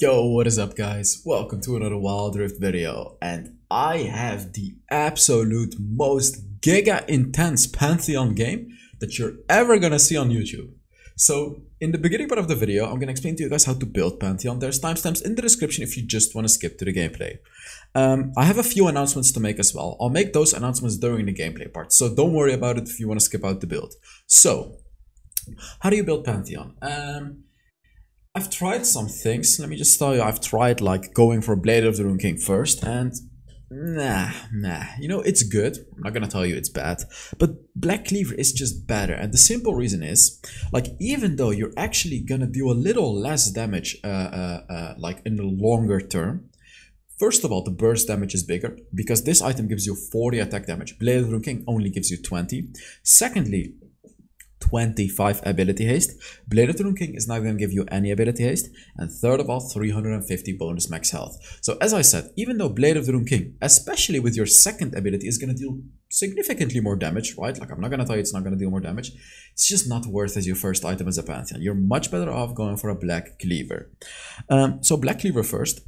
Yo, what is up guys? Welcome to another Wild Rift video and I have the absolute most giga intense Pantheon game that you're ever gonna see on YouTube. So in the beginning part of the video, I'm gonna explain to you guys how to build Pantheon. There's timestamps in the description if you just wanna skip to the gameplay. Um, I have a few announcements to make as well. I'll make those announcements during the gameplay part, so don't worry about it if you wanna skip out the build. So, how do you build Pantheon? Um, I've tried some things. Let me just tell you, I've tried like going for Blade of the Ruined King first, and nah, nah. You know, it's good. I'm not gonna tell you it's bad, but Black Cleaver is just better. And the simple reason is, like, even though you're actually gonna do a little less damage, uh, uh, uh, like in the longer term. First of all, the burst damage is bigger because this item gives you 40 attack damage. Blade of the Ruined King only gives you 20. Secondly, 25 ability haste. Blade of the Ruined King is not going to give you any ability haste. And third of all, 350 bonus max health. So as I said, even though Blade of the Ruined King, especially with your second ability, is going to deal significantly more damage, right? Like I'm not going to tell you it's not going to deal more damage. It's just not worth as your first item as a Pantheon. You're much better off going for a Black Cleaver. Um, so Black Cleaver first.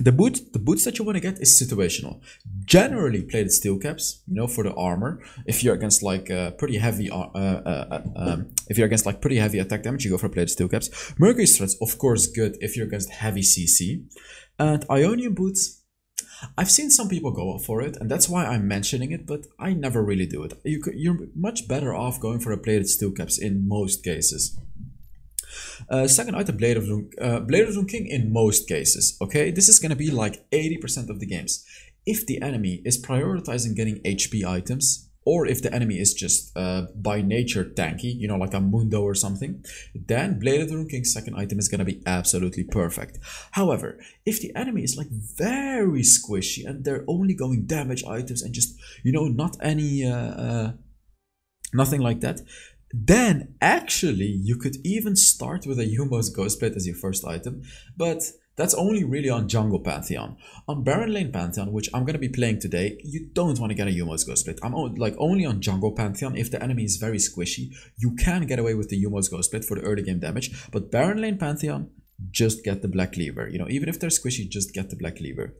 The boot, the boots that you want to get is situational. Generally plated steel caps, you know, for the armor. If you're against like uh, pretty heavy, uh, uh, uh, um, if you're against like pretty heavy attack damage, you go for plated steel caps. Mercury struts, of course, good if you're against heavy CC. And Ionian boots, I've seen some people go for it, and that's why I'm mentioning it, but I never really do it. You, you're much better off going for a plated steel caps in most cases. Uh, second item, Blade of Doom, uh, Blade of Doom King in most cases, okay? This is gonna be like 80% of the games. If the enemy is prioritizing getting HP items, or if the enemy is just uh, by nature tanky, you know, like a Mundo or something, then Blade of the Ruined King's second item is gonna be absolutely perfect. However, if the enemy is like very squishy and they're only going damage items and just, you know, not any, uh, uh nothing like that, then actually you could even start with a Youmuu's Ghostblade as your first item, but that's only really on Jungle Pantheon. On Baron Lane Pantheon, which I'm going to be playing today, you don't want to get a Youmuu's Ghostblade. I'm like only on Jungle Pantheon, if the enemy is very squishy, you can get away with the Youmuu's Ghostblade for the early game damage, but Baron Lane Pantheon, just get the Black Cleaver. You know even if they're squishy just get the Black Cleaver.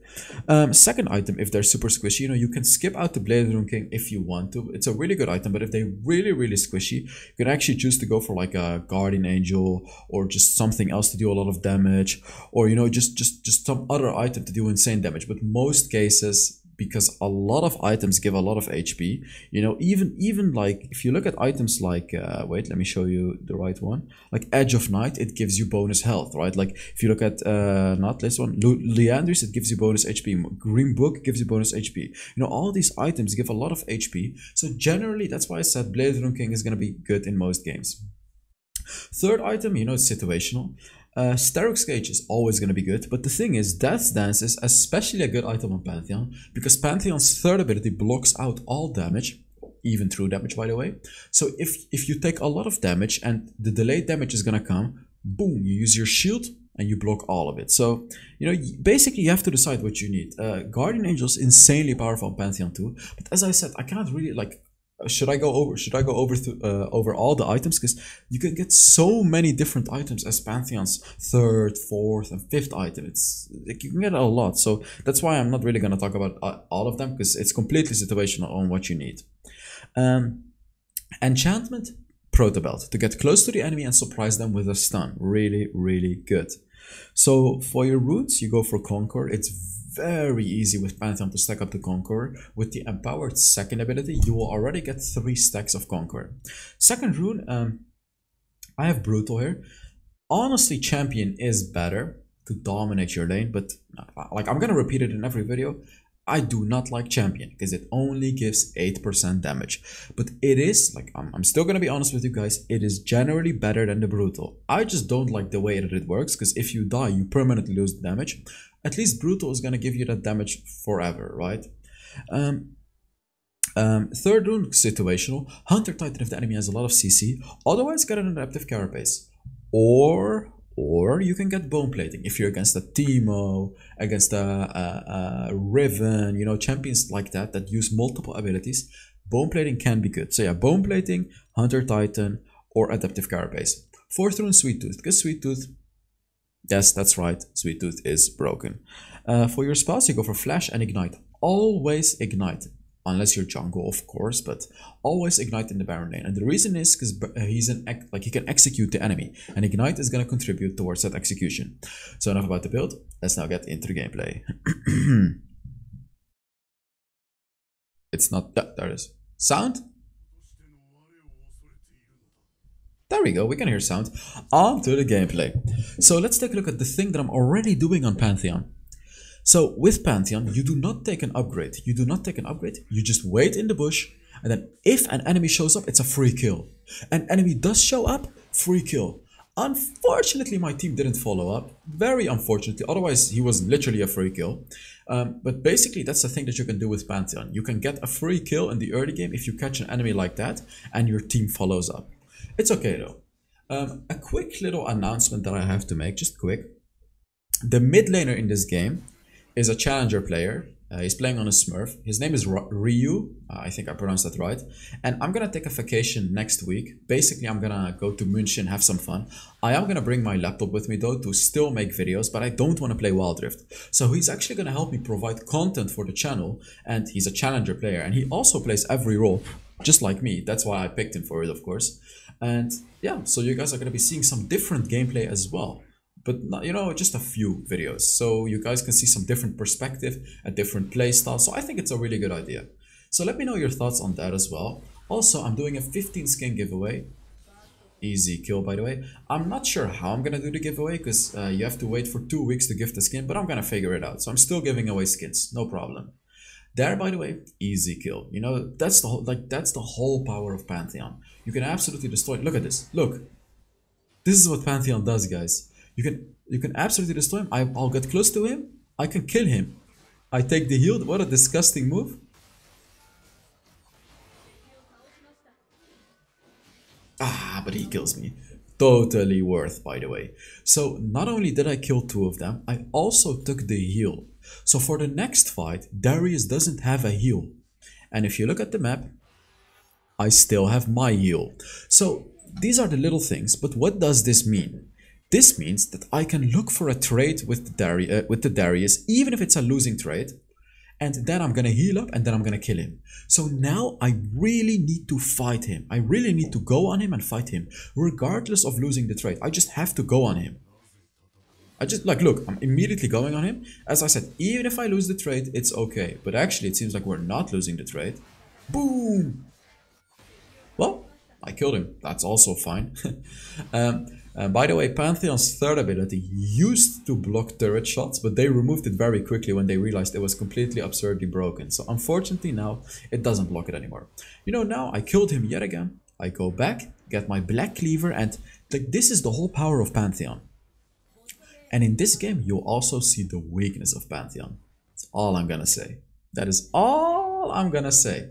Um, second item if they're super squishy you know you can skip out the blade Ruined king if you want to. It's a really good item but if they're really really squishy you can actually choose to go for like a guardian angel or just something else to do a lot of damage or you know just just just some other item to do insane damage. But most cases because a lot of items give a lot of HP. You know, even even like if you look at items like uh, wait, let me show you the right one. Like Edge of Night, it gives you bonus health, right? Like if you look at uh, not this one, Liandry's, it gives you bonus HP. Green Book gives you bonus HP. You know, all these items give a lot of HP. So generally, that's why I said Blade Ruined King is gonna be good in most games. Third item, you know, it's situational. Uh, Sterak's Gage is always going to be good, but the thing is, Death's Dance is especially a good item on Pantheon, because Pantheon's third ability blocks out all damage, even through damage by the way. So if, if you take a lot of damage and the delayed damage is going to come, boom, you use your shield and you block all of it. So, you know, basically you have to decide what you need. Uh, Guardian Angel is insanely powerful on Pantheon too, but as I said, I can't really like should I go over should I go over to, uh, over all the items because you can get so many different items as Pantheon's third, fourth, and fifth item. It's like you can get a lot, so that's why I'm not really gonna talk about uh, all of them because it's completely situational on what you need. Um, enchantment, Protobelt to get close to the enemy and surprise them with a stun. Really, really good. So for your roots, you go for Conquer. It's very easy with Pantheon to stack up the Conqueror. With the Empowered second ability, you will already get 3 stacks of Conqueror. Second rune, um, I have Brutal here. Honestly, Champion is better to dominate your lane, but uh, like I'm gonna repeat it in every video. I do not like Champion because it only gives 8% damage. But it is, like, I'm, I'm still to be honest with you guys, it is generally better than the Brutal. I just don't like the way that it works because if you die, you permanently lose damage at least Brutal is going to give you that damage forever, right? Um, um, third rune, situational. Hunter Titan if the enemy has a lot of CC. Otherwise, get an adaptive carapace. Or, or you can get bone plating if you're against a Teemo, against a, a, a Riven, you know, champions like that that use multiple abilities. Bone plating can be good. So yeah, bone plating, Hunter Titan, or adaptive carapace. Fourth rune, Sweet Tooth. Because Sweet Tooth Yes, that's right. Sweet Tooth is broken. Uh, for your spells, you go for Flash and Ignite. Always Ignite. Unless you're jungle, of course, but always Ignite in the Baron lane. And the reason is because uh, he's an like he can execute the enemy, and Ignite is going to contribute towards that execution. So enough about the build. Let's now get into the gameplay. it's not that. There it is. Sound? There we go, we can hear sound. On to the gameplay. So let's take a look at the thing that I'm already doing on Pantheon. So with Pantheon, you do not take an upgrade. You do not take an upgrade, you just wait in the bush, and then if an enemy shows up, it's a free kill. An enemy does show up, free kill. Unfortunately, my team didn't follow up. Very unfortunately, otherwise he was literally a free kill. Um, but basically, that's the thing that you can do with Pantheon. You can get a free kill in the early game if you catch an enemy like that and your team follows up. It's okay though. Um, a quick little announcement that I have to make, just quick. The mid laner in this game is a challenger player. Uh, he's playing on a Smurf. His name is Ryu. Uh, I think I pronounced that right. And I'm gonna take a vacation next week. Basically, I'm gonna go to München, have some fun. I am gonna bring my laptop with me though to still make videos, but I don't want to play Wild Rift. So he's actually gonna help me provide content for the channel. And he's a challenger player, and he also plays every role, just like me. That's why I picked him for it, of course. And yeah, so you guys are going to be seeing some different gameplay as well. But not, you know, just a few videos. So you guys can see some different perspective, a different play style. So I think it's a really good idea. So let me know your thoughts on that as well. Also, I'm doing a 15 skin giveaway. Easy kill, by the way. I'm not sure how I'm gonna do the giveaway because uh, you have to wait for two weeks to gift the skin, but I'm gonna figure it out. So I'm still giving away skins, no problem. There, by the way, easy kill. You know, that's the whole, like, that's the whole power of Pantheon. You can absolutely destroy, look at this, look. This is what Pantheon does, guys. You can, you can absolutely destroy him. I, I'll get close to him. I can kill him. I take the heal. What a disgusting move. Ah, but he kills me. Totally worth, by the way. So not only did I kill two of them, I also took the heal. So for the next fight, Darius doesn't have a heal. And if you look at the map, I still have my heal. So these are the little things, but what does this mean? This means that I can look for a trade with the, Dari uh, with the Darius, even if it's a losing trade, and then I'm gonna heal up and then I'm gonna kill him. So now I really need to fight him. I really need to go on him and fight him, regardless of losing the trade. I just have to go on him. I just, like, look, I'm immediately going on him. As I said, even if I lose the trade, it's okay. But actually, it seems like we're not losing the trade. Boom! Well, I killed him. That's also fine. um, uh, by the way, Pantheon's third ability used to block turret shots, but they removed it very quickly when they realized it was completely absurdly broken. So unfortunately now, it doesn't block it anymore. You know, now I killed him yet again. I go back, get my Black Cleaver, and like this is the whole power of Pantheon. And in this game, you'll also see the weakness of Pantheon. That's all I'm gonna say. That is all I'm gonna say.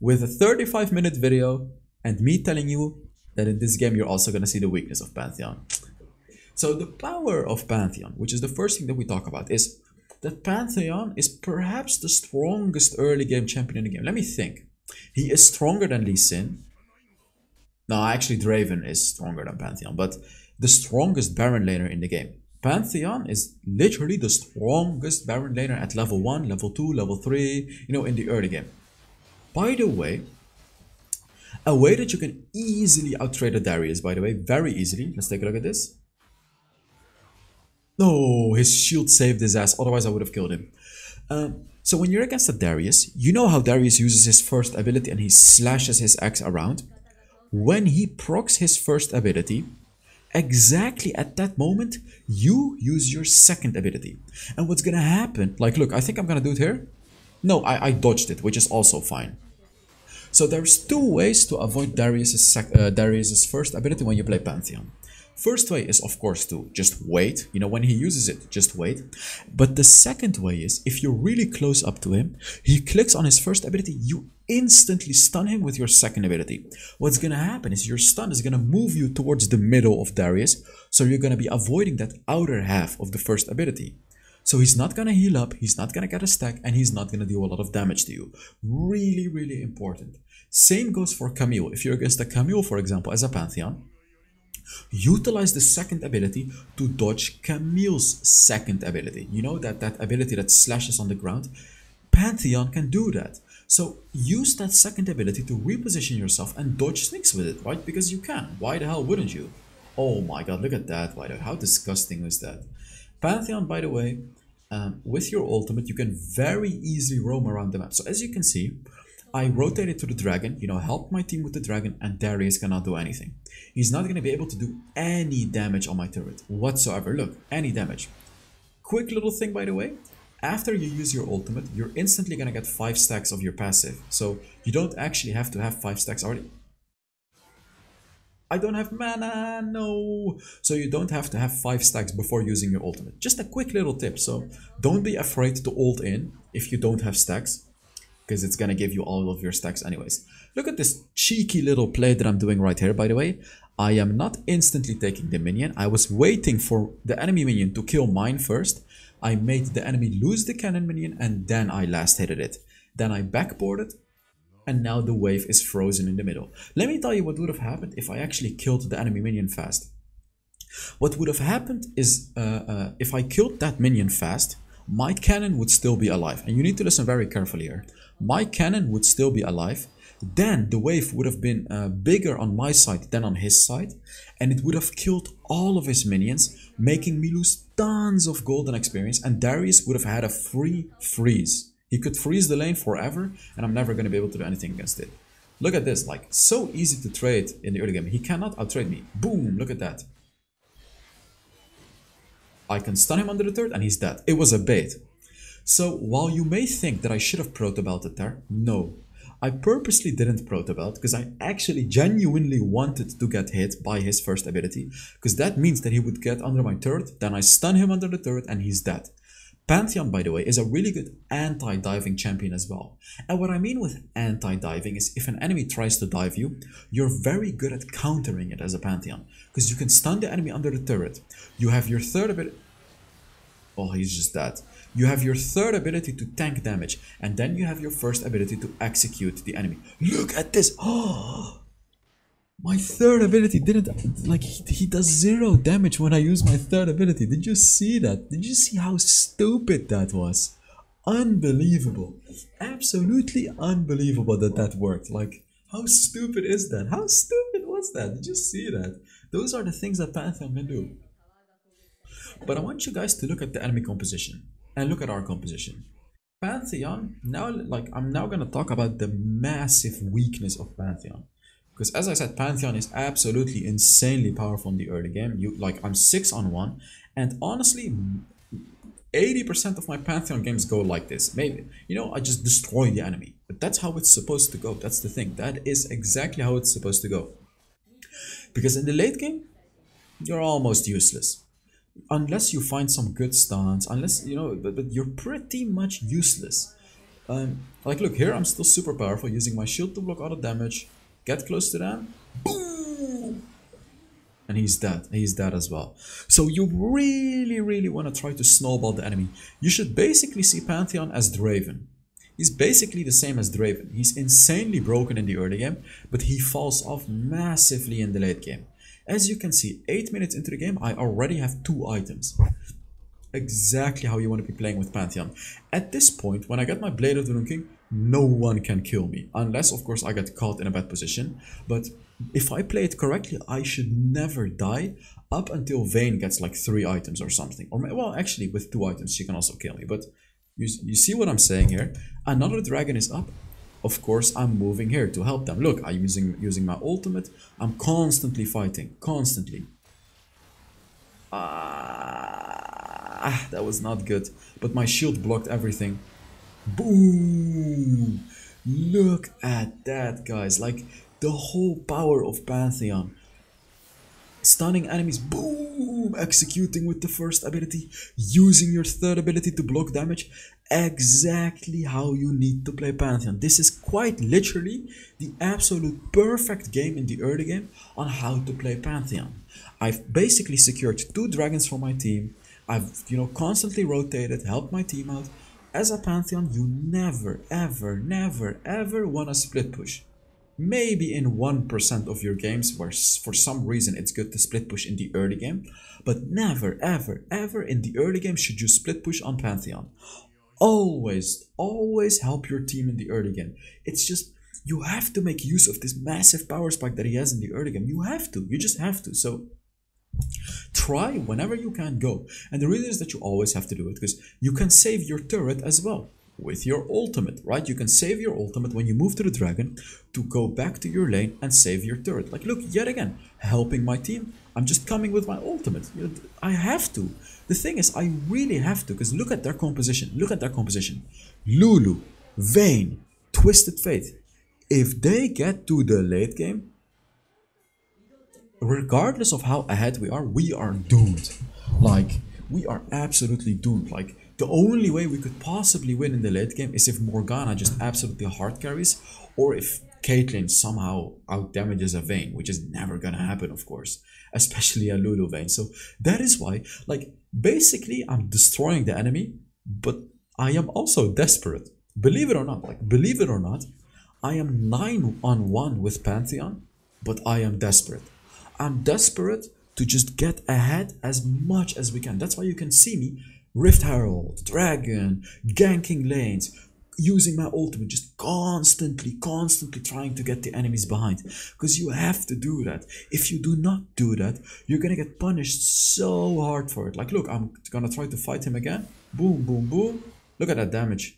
With a 35 minute video and me telling you that in this game you're also gonna see the weakness of Pantheon. So the power of Pantheon, which is the first thing that we talk about, is that Pantheon is perhaps the strongest early game champion in the game. Let me think. He is stronger than Lee Sin. No, actually Draven is stronger than Pantheon, but the strongest Baron laner in the game. Pantheon is literally the strongest Baron laner at level 1, level 2, level 3, you know, in the early game. By the way, a way that you can easily outtrade a Darius, by the way, very easily. Let's take a look at this. No, his shield saved his ass, otherwise I would have killed him. Um, so when you're against a Darius, you know how Darius uses his first ability and he slashes his axe around? When he procs his first ability, exactly at that moment, you use your second ability. And what's gonna happen, like, look, I think I'm gonna do it here. No, I, I dodged it, which is also fine. So there's two ways to avoid Darius's, uh, Darius's first ability when you play Pantheon. First way is of course to just wait, you know, when he uses it, just wait. But the second way is, if you're really close up to him, he clicks on his first ability, you instantly stun him with your second ability. What's gonna happen is your stun is gonna move you towards the middle of Darius, so you're gonna be avoiding that outer half of the first ability. So he's not gonna heal up, he's not gonna get a stack, and he's not gonna do a lot of damage to you. Really, really important. Same goes for Camille. If you're against a Camille, for example, as a Pantheon, Utilize the second ability to dodge Camille's second ability. You know that that ability that slashes on the ground? Pantheon can do that. So use that second ability to reposition yourself and dodge snakes with it, right? Because you can. Why the hell wouldn't you? Oh my god, look at that, the. How disgusting was that? Pantheon, by the way, um, with your ultimate, you can very easily roam around the map. So as you can see, I rotated to the dragon, you know, helped my team with the dragon, and Darius cannot do anything. He's not going to be able to do any damage on my turret whatsoever. Look, any damage. Quick little thing, by the way. After you use your ultimate, you're instantly to get 5 stacks of your passive. So you don't actually have to have 5 stacks already. I don't have mana, no. So you don't have to have 5 stacks before using your ultimate. Just a quick little tip. So don't be afraid to ult in if you don't have stacks. Because it's to give you all of your stacks anyways. Look at this cheeky little play that I'm doing right here, by the way. I am not instantly taking the minion. I was waiting for the enemy minion to kill mine first. I made the enemy lose the cannon minion and then I last hitted it. Then I backboarded and now the wave is frozen in the middle. Let me tell you what would have happened if I actually killed the enemy minion fast. What would have happened is uh, uh, if I killed that minion fast, my cannon would still be alive. And you need to listen very carefully here. My cannon would still be alive. Then the wave would have been uh, bigger on my side than on his side. And it would have killed all of his minions, making me lose tons of golden experience. And Darius would have had a free freeze. He could freeze the lane forever, and I'm never going to be able to do anything against it. Look at this, like, so easy to trade in the early game. He cannot outtrade me. Boom, look at that. I can stun him under the turret, and he's dead. It was a bait. So, while you may think that I should have proto-belted there, no. I purposely didn't proto-belt because I actually genuinely wanted to get hit by his first ability because that means that he would get under my turret, then I stun him under the turret and he's dead. Pantheon, by the way, is a really good anti-diving champion as well. And what I mean with anti-diving is if an enemy tries to dive you, you're very good at countering it as a Pantheon. Because you can stun the enemy under the turret. You have your third ability... Oh, he's just that You have your third ability to tank damage. And then you have your first ability to execute the enemy. Look at this! Oh! My third ability didn't, like, he, he, does zero damage when I use my third ability. Did you see that? Did you see how stupid that was? Unbelievable. Absolutely unbelievable that that worked. Like, how stupid is that? How stupid was that? Did you see that? Those are the things that Pantheon can do. But I want you guys to look at the enemy composition and look at our composition. Pantheon, now, like, I'm now gonna talk about the massive weakness of Pantheon. Because as I said, Pantheon is absolutely insanely powerful in the early game. You like I'm six on one, and honestly, 80% of my Pantheon games go like this. Maybe you know I just destroy the enemy, but that's how it's supposed to go. That's the thing. That is exactly how it's supposed to go. Because in the late game, you're almost useless. Unless you find some good stuns, unless, you know, but, but you're pretty much useless. Um, like, look, here I'm still super powerful, using my shield to block the damage, Get close to them. Boom! And he's dead. He's dead as well. So you really, really want to try to snowball the enemy. You should basically see Pantheon as Draven. He's basically the same as Draven. He's insanely broken in the early game, but he falls off massively in the late game. As you can see, 8 minutes into the game, I already have 2 items. Exactly how you want to be playing with Pantheon. At this point, when I get my Blade of the Ruined King, no one can kill me unless of course I get caught in a bad position but if I play it correctly I should never die up until Vayne gets like three items or something or well actually with two items she can also kill me but you, you see what I'm saying here another dragon is up of course I'm moving here to help them look I'm using using my ultimate I'm constantly fighting constantly ah that was not good but my shield blocked everything Boom! Look at that, guys. Like, the whole power of Pantheon. Stunning enemies, boom! Executing with the first ability, using your third ability to block damage. Exactly how you need to play Pantheon. This is quite literally the absolute perfect game in the early game on how to play Pantheon. I've basically secured two dragons for my team. I've, you know, constantly rotated, helped my team out as a Pantheon, you never, ever, never, ever want to split push. Maybe in 1% of your games where for some reason it's good to split push in the early game, but never, ever, ever in the early game should you split push on Pantheon. Always, always help your team in the early game. It's just, you have to make use of this massive power spike that he has in the early game. You have to, you just have to. So try whenever you can go. And the reason is that you always have to do it because you can save your turret as well with your ultimate, right? You can save your ultimate when you move to the dragon to go back to your lane and save your turret. Like, look, yet again, helping my team. I'm just coming with my ultimate. I have to. The thing is, I really have to, because look at their composition. Look at their composition. Lulu, Vayne, Twisted Fate. If they get to the late game, regardless of how ahead we are, we are doomed. Like, we are absolutely doomed. Like, the only way we could possibly win in the late game is if Morgana just absolutely hard carries, or if Caitlyn somehow out damages a Vayne, which is never gonna happen, of course, especially a Lulu Vayne. So that is why, like, basically, I'm destroying the enemy, but I am also desperate. Believe it or not, like, believe it or not, I am 9 on 1 with Pantheon, but I am desperate. I'm desperate to just get ahead as much as we can. That's why you can see me Rift Herald, Dragon, ganking lanes, using my ultimate, just constantly, constantly trying to get the enemies behind. Because you have to do that. If you do not do that, you're gonna get punished so hard for it. Like, look, I'm gonna try to fight him again. Boom, boom, boom. Look at that damage.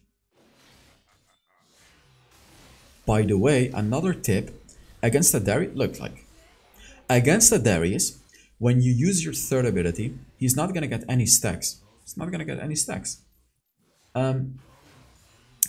By the way, another tip against the Darius, look like against the Darius, when you use your third ability, he's not gonna get any stacks. It's not gonna get any stacks. Um,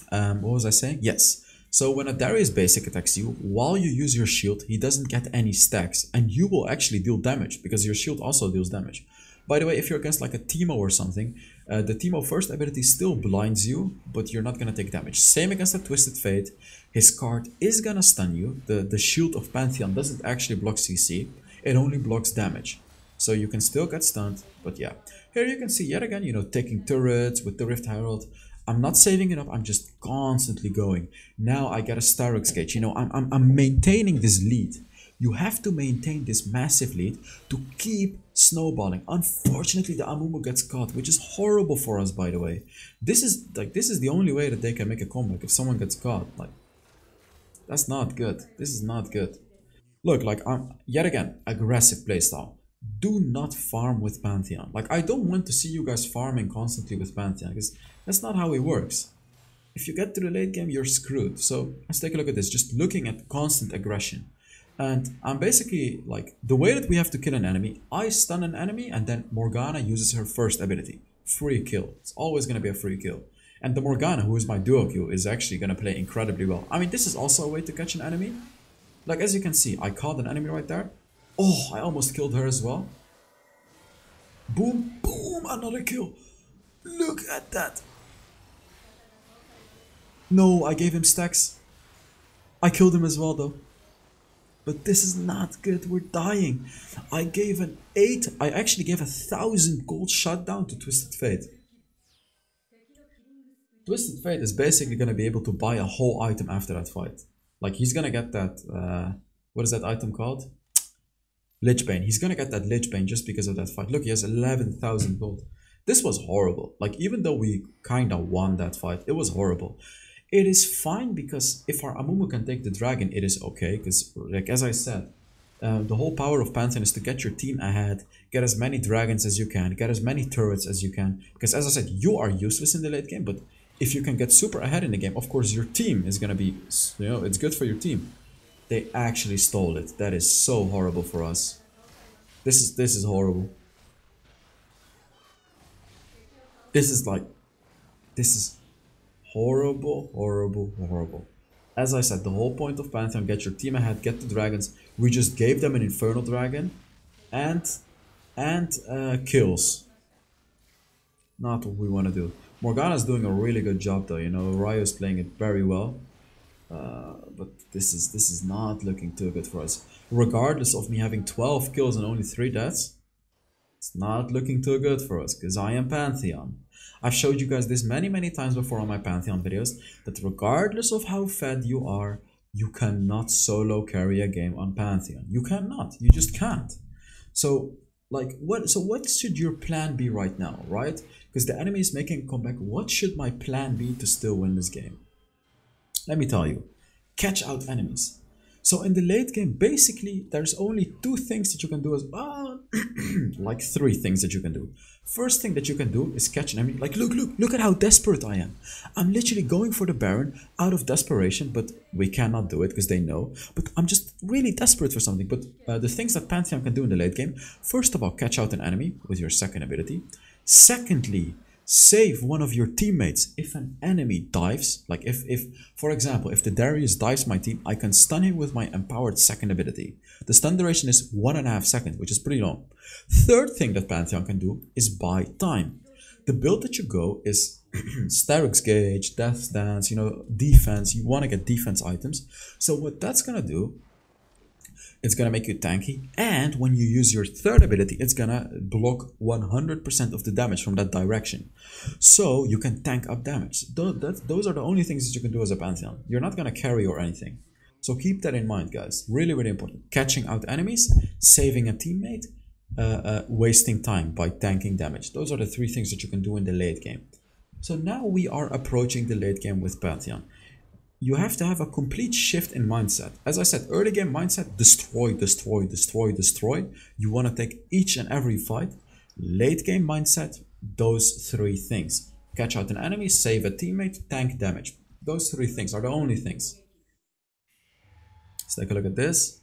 um, what was I saying? Yes. So when a Darius basic attacks you, while you use your shield, he doesn't get any stacks, and you will actually deal damage because your shield also deals damage. By the way, if you're against like a Teemo or something, uh, the Teemo first ability still blinds you, but you're not gonna take damage. Same against a Twisted Fate, his card is gonna stun you. The, the shield of Pantheon doesn't actually block CC, it only blocks damage. So you can still get stunned, but yeah. Here you can see yet again, you know, taking turrets with the Rift Herald. I'm not saving it up, I'm just constantly going. Now I get a Sterak's Gage, you know, I'm, I'm, I'm maintaining this lead. You have to maintain this massive lead to keep snowballing. Unfortunately, the Amumu gets caught, which is horrible for us, by the way. This is like this is the only way that they can make a comeback if someone gets caught. Like, that's not good. This is not good. Look, like I'm yet again aggressive playstyle do not farm with Pantheon. Like, I don't want to see you guys farming constantly with Pantheon, because that's not how it works. If you get to the late game, you're screwed. So let's take a look at this, just looking at constant aggression. And I'm basically, like, the way that we have to kill an enemy, I stun an enemy, and then Morgana uses her first ability. Free kill. It's always going to be a free kill. And the Morgana, who is my duo Q, is actually going to play incredibly well. I mean, this is also a way to catch an enemy. Like, as you can see, I caught an enemy right there. Oh, I almost killed her as well. Boom, boom, another kill. Look at that. No, I gave him stacks. I killed him as well though. But this is not good, we're dying. I gave an 8, I actually gave a 1000 gold shutdown to Twisted Fate. Twisted Fate is basically gonna be able to buy a whole item after that fight. Like he's gonna get that, uh, what is that item called? Lich Bane. He's gonna get that Lich Bane just because of that fight. Look, he has 11,000 gold. This was horrible. Like, even though we kinda won that fight, it was horrible. It is fine because if our Amumu can take the dragon, it is okay. Because, like, as I said, uh, the whole power of Pantheon is to get your team ahead, get as many dragons as you can, get as many turrets as you can. Because, as I said, you are useless in the late game, but if you can get super ahead in the game, of course, your team is gonna be, you know, it's good for your team. They actually stole it. That is so horrible for us. This is this is horrible. This is like this is horrible, horrible, horrible. As I said, the whole point of Pantheon, get your team ahead, get the dragons. We just gave them an Infernal Dragon and and uh, kills. Not what we want to do. Morgana's doing a really good job though, you know, Ryo's playing it very well. Uh, but this is this is not looking too good for us. Regardless of me having 12 kills and only 3 deaths, it's not looking too good for us because I am Pantheon. I've showed you guys this many many times before on my Pantheon videos that regardless of how fed you are, you cannot solo carry a game on Pantheon. You cannot. You just can't. So like what so what should your plan be right now, right? Because the enemy is making a comeback. What should my plan be to still win this game? Let me tell you. Catch out enemies. So in the late game, basically, there's only two things that you can do as well, like three things that you can do. First thing that you can do is catch an enemy. Like, look, look, look at how desperate I am. I'm literally going for the Baron out of desperation, but we cannot do it because they know. But I'm just really desperate for something. But uh, the things that Pantheon can do in the late game, first of all, catch out an enemy with your second ability. Secondly, save one of your teammates if an enemy dives like if if for example if the darius dives my team i can stun him with my empowered second ability the stun duration is one and a half seconds which is pretty long third thing that pantheon can do is buy time the build that you go is Sterak's Gage, Death Dance, you know, defense. You want to get defense items. So what that's going to do it's gonna make you tanky and when you use your third ability it's gonna block 100% of the damage from that direction. So you can tank up damage. Those are the only things that you can do as a pantheon. You're not gonna carry or anything. So keep that in mind guys. Really really important. Catching out enemies saving a teammate uh, uh, wasting time by tanking damage. Those are the three things that you can do in the late game. So now we are approaching the late game with pantheon you have to have a complete shift in mindset. As I said, early game mindset, destroy, destroy, destroy, destroy. You want to take each and every fight. Late game mindset, those three things. Catch out an enemy, save a teammate, tank damage. Those three things are the only things. Let's take a look at this.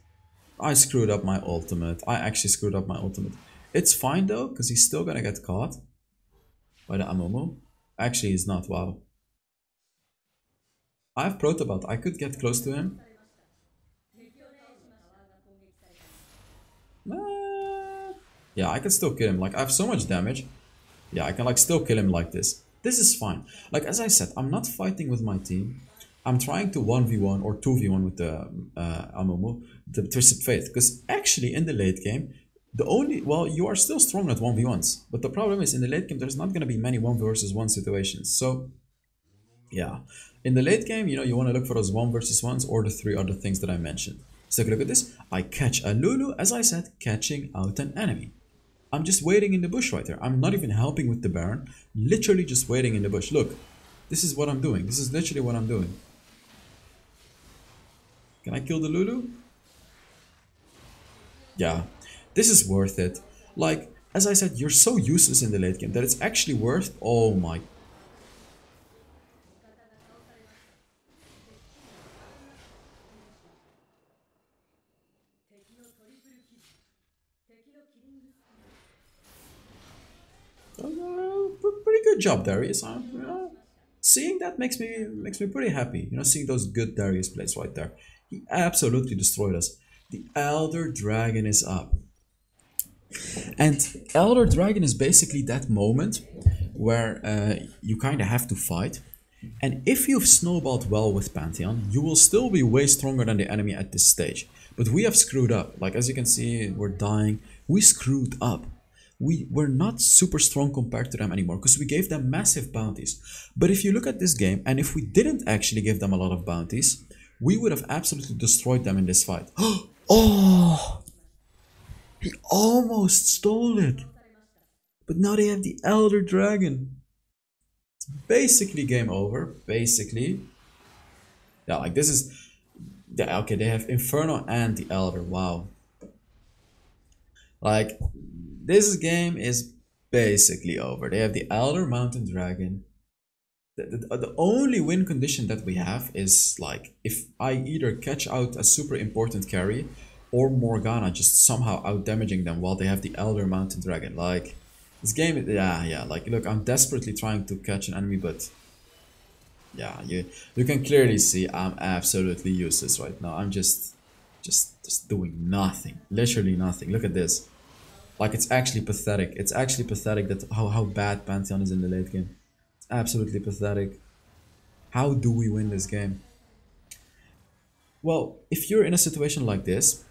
I screwed up my ultimate. I actually screwed up my ultimate. It's fine though, because he's still gonna get caught by the Amumu. Actually, he's not. Wow. I have Protobelt. I could get close to him. Uh, yeah, I can still kill him. Like, I have so much damage. Yeah, I can, like, still kill him like this. This is fine. Like, as I said, I'm not fighting with my team. I'm trying to 1v1 or 2v1 with the uh, Amumu, the Twisted Fate. Because actually, in the late game, the only, well, you are still strong at 1v1s. But the problem is, in the late game, there's not going to be many 1 versus 1 situations. So, yeah. In the late game, you know, you want to look for those one versus ones or the three other things that I mentioned. Take a look at this. I catch a Lulu, as I said, catching out an enemy. I'm just waiting in the bush right there. I'm not even helping with the Baron. Literally just waiting in the bush. Look, this is what I'm doing. This is literally what I'm doing. Can I kill the Lulu? Yeah, this is worth it. Like, as I said, you're so useless in the late game that it's actually worth... Oh my pretty good job, Darius. Uh, you know, seeing that makes me makes me pretty happy. You know, seeing those good Darius plays right there. He absolutely destroyed us. The Elder Dragon is up. And Elder Dragon is basically that moment where uh, you kind of have to fight. And if you've snowballed well with Pantheon, you will still be way stronger than the enemy at this stage. But we have screwed up. Like, as you can see, we're dying. We screwed up we were not super strong compared to them anymore because we gave them massive bounties. But if you look at this game, and if we didn't actually give them a lot of bounties, we would have absolutely destroyed them in this fight. oh! He almost stole it! But now they have the Elder Dragon. It's basically game over, basically. Yeah, like this is... Yeah, okay, they have Inferno and the Elder, wow. Like, this game is basically over. They have the Elder Mountain Dragon. The, the, the, only win condition that we have is like if I either catch out a super important carry or Morgana just somehow out damaging them while they have the Elder Mountain Dragon. Like this game, yeah, yeah. Like look, I'm desperately trying to catch an enemy, but yeah, you you can clearly see I'm absolutely useless right now. I'm just just just doing nothing, literally nothing. Look at this. Like it's actually pathetic. It's actually pathetic that how, how bad Pantheon is in the late game. It's absolutely pathetic. How do we win this game? Well, if you're in a situation like this,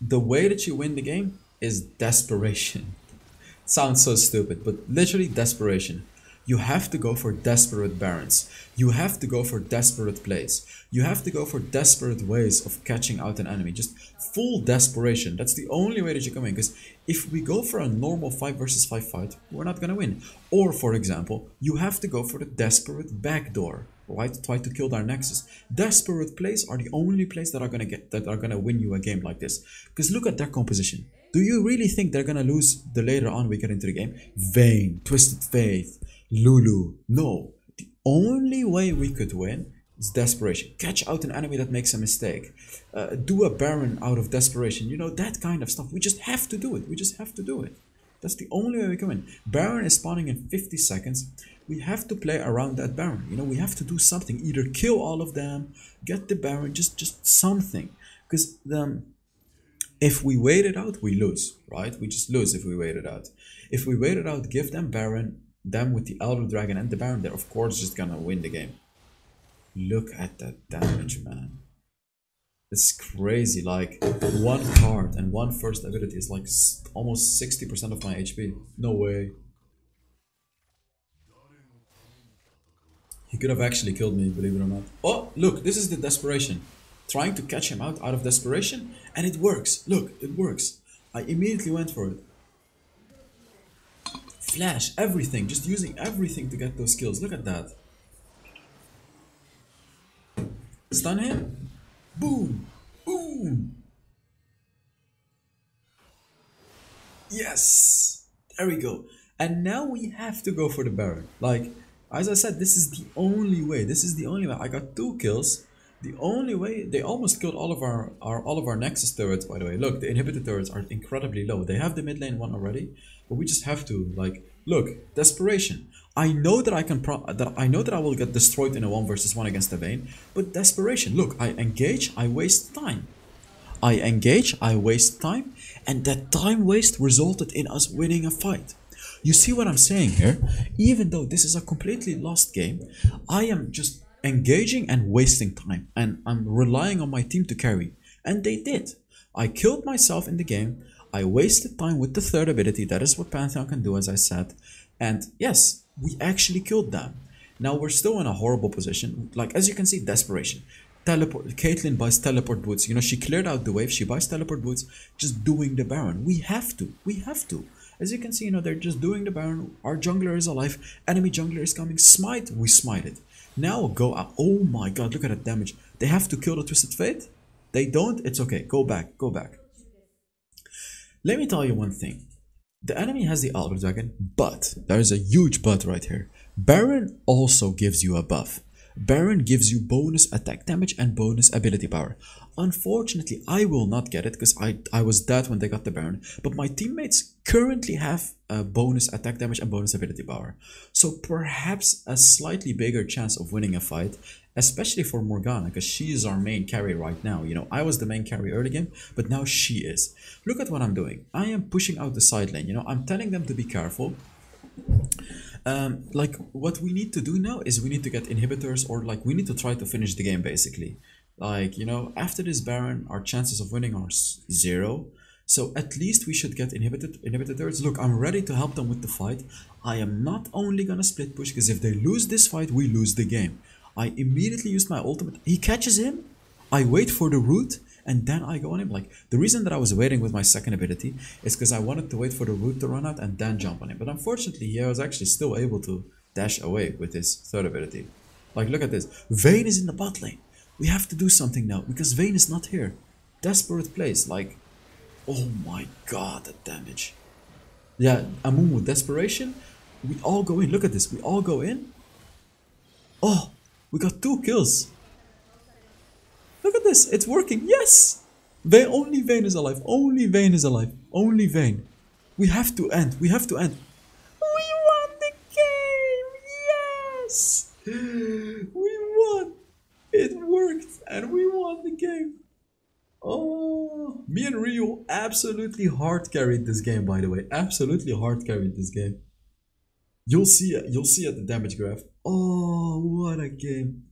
the way that you win the game is desperation. sounds so stupid, but literally desperation. You have to go for desperate barons. You have to go for desperate plays. You have to go for desperate ways of catching out an enemy. Just full desperation. That's the only way that you can win. Because if we go for a normal 5 versus 5 fight, we're not going to win. Or, for example, you have to go for the desperate backdoor. Right? Try to kill their nexus. Desperate plays are the only plays that are gonna get that are gonna win you a game like this. Because look at their composition. Do you really think they're gonna lose the later on we get into the game? Vayne, Twisted Fate, Lulu. No. The only way we could win is desperation. Catch out an enemy that makes a mistake. Uh, do a Baron out of desperation. You know, that kind of stuff. We just have to do it. We just have to do it. That's the only way we can win. Baron is spawning in 50 seconds. We have to play around that Baron. You know, we have to do something. Either kill all of them, get the Baron, just, just something. Because the, if we wait it out, we lose, right? We just lose if we wait it out. If we wait it out, give them Baron, them with the Elder Dragon and the Baron, they're of course just gonna win the game. Look at that damage, man. It's crazy, like one card and one first ability is like almost 60% of my HP. No way. He could have actually killed me, believe it or not. Oh, look, this is the desperation trying to catch him out out of desperation and it works look it works I immediately went for it flash everything just using everything to get those kills look at that. Stun him. Boom. Boom. Yes. There we go. And now we have to go for the Baron. Like as I said this is the only way. This is the only way. I got two kills. The only way they almost killed all of our, our all of our Nexus turrets. By the way, look, the inhibitor turrets are incredibly low. They have the mid lane one already, but we just have to like look desperation. I know that I can pro that I know that I will get destroyed in a one versus one against the Vayne, but desperation. Look, I engage, I waste time. I engage, I waste time, and that time waste resulted in us winning a fight. You see what I'm saying here? Even though this is a completely lost game, I am just engaging and wasting time and I'm relying on my team to carry and they did I killed myself in the game I wasted time with the third ability. That is what Pantheon can do as I said. And yes we actually killed them. Now we're still in a horrible position. Like as you can see desperation. Teleport Caitlyn buys teleport boots. You know she cleared out the wave. She buys teleport boots just doing the Baron. We have to. We have to. As you can see you know they're just doing the Baron. Our jungler is alive. Enemy jungler is coming. Smite. We smite it. Now go. Oh my god, look at that damage. They have to kill the Twisted Fate? They don't? It's okay. Go back. Go back. Let me tell you one thing. The enemy has the Elder Dragon, but there is a huge but right here. Baron also gives you a buff. Baron gives you bonus attack damage and bonus ability power. Unfortunately, I will not get it because I, I was dead when they got the Baron, but my teammates currently have a bonus attack damage and bonus ability power. So perhaps a slightly bigger chance of winning a fight, especially for Morgana because she is our main carry right now. You know, I was the main carry early game, but now she is. Look at what I'm doing. I am pushing out the side lane, you know, I'm telling them to be careful. Um, like what we need to do now is we need to get inhibitors or like we need to try to finish the game basically. Like, you know, after this Baron, our chances of winning are zero. So at least we should get inhibited inhibitors. Look, I'm ready to help them with the fight. I am not only gonna split push, because if they lose this fight, we lose the game. I immediately use my ultimate. He catches him. I wait for the root, and then I go on him. Like, the reason that I was waiting with my second ability is because I wanted to wait for the root to run out and then jump on him. But unfortunately, he was actually still able to dash away with his third ability. Like, look at this. Vayne is in the bot lane. We have to do something now because Vayne is not here. Desperate place, like, oh my god, that damage. Yeah, Amumu, desperation. We all go in. Look at this. We all go in. Oh, we got two kills. Look at this. It's working. Yes. Vayne, only Vayne is alive. Only Vayne is alive. Only Vayne. We have to end. We have to end. We won the game. Yes. We won. It worked and we won the game. Oh, me and Rio absolutely hard carried this game, by the way. Absolutely hard carried this game. You'll see it. You'll see at the damage graph. Oh, what a game.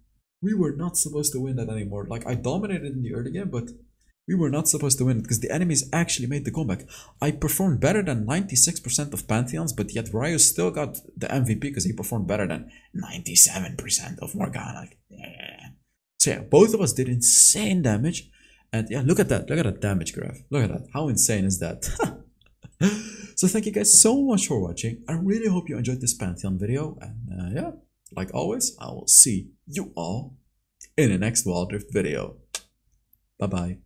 We were not supposed to win that anymore. Like, I dominated in the early game, but We were not supposed to win it because the enemies actually made the comeback. I performed better than 96% of Pantheons, but yet Ryo still got the MVP because he performed better than 97% of Morgana. Yeah. So yeah, both of us did insane damage. And yeah, look at that. Look at that damage graph. Look at that. How insane is that? so thank you guys so much for watching. I really hope you enjoyed this Pantheon video. And uh, yeah, like always, I will see you all in the next Wild Rift video. Bye bye.